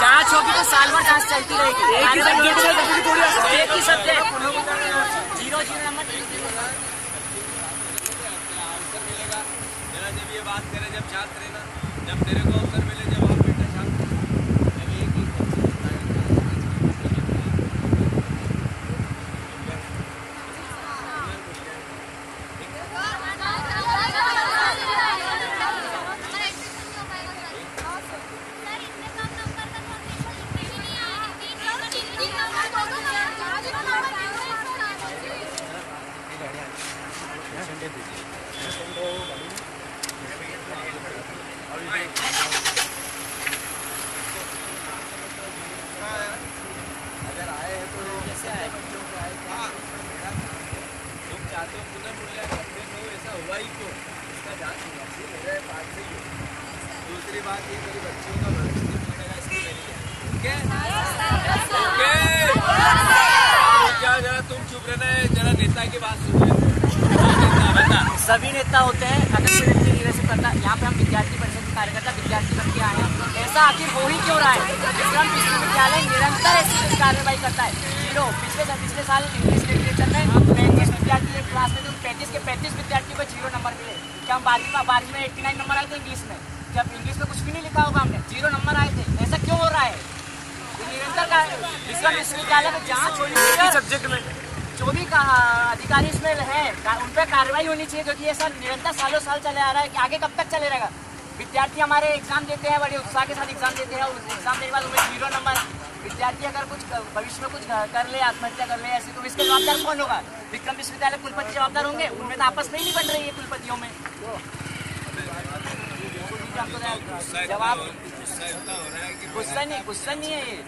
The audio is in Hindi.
जाँच होगी तो साल भर जाँच चलती रहेगी। एक ही सब्जेक्ट में कभी थोड़ी आ सकती है। एक ही सब्जेक्ट ज़ीरो ज़ीरो नंबर जब ये बात करे जब छात्र है ना जब तेरे को अवसर मिले जब आप बेटा छात्र जब एक ही अगर आए हैं तो कैसे आए बच्चों को आए हाँ तुम चाहते हो पुनर्मूल्यांकन करते हो ऐसा हुआ ही क्यों इसका जाँच होना चाहिए मेरे पास से ही हो दूसरी बात ये मेरी बच्चियों का भविष्य बिगड़ेगा इसकी मेरी है ओके क्या जरा चुप रहना जरा नेता की बता सभी नेता होते हैं, अगर व्यक्ति लीडरशिप करता, यहाँ पे हम विद्यार्थी परिषद के कार्यकर्ता विद्यार्थी बन के आए हैं। ऐसा आखिर हो ही क्यों रहा है? विक्रम विश्वविद्यालय निरंतर ऐसी कार्रवाई करता है। ज़ीरो पिछले पिछले साल इंग्लिश लिटरेचर में पैंतीस विद्यार्थी एक क्लास में तो पैंतीस के पैंतीस विद्यार्थियों को ज़ीरो नंबर मिले। क्या हम बारहवीं में बारहवीं में एट्टी नंबर आए थे इंग्लिश में? जब इंग्लिश में कुछ भी नहीं लिखा होगा हमने ज़ीरो नंबर आए थे। ऐसा क्यों हो रहा है? निरंतर का विश्वविद्यालय में जाँच होनी सब्जेक्ट में। जो भी अधिकारी इसमें है उन पर कार्रवाई होनी चाहिए क्योंकि ये सब निरंतर सालों साल चले आ रहा है कि आगे कब तक चले रहेगा विद्यार्थी हमारे एग्ज़ाम देते हैं बड़े उत्साह के साथ एग्ज़ाम देते हैं उस एग्ज़ाम देने के बाद उनमें ज़ीरो नंबर विद्यार्थी अगर कुछ भविष्य में कुछ कर ले आत्महत्या कर ले ऐसी तो इसके जवाबदार कौन होगा? विक्रम विश्वविद्यालय कुलपति जवाबदार होंगे? उनमें तो आपस में ही नहीं बन रही है कुलपतियों में। जवाब गुस्सा नहीं गुस्सा नहीं है ये।